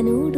মানুষ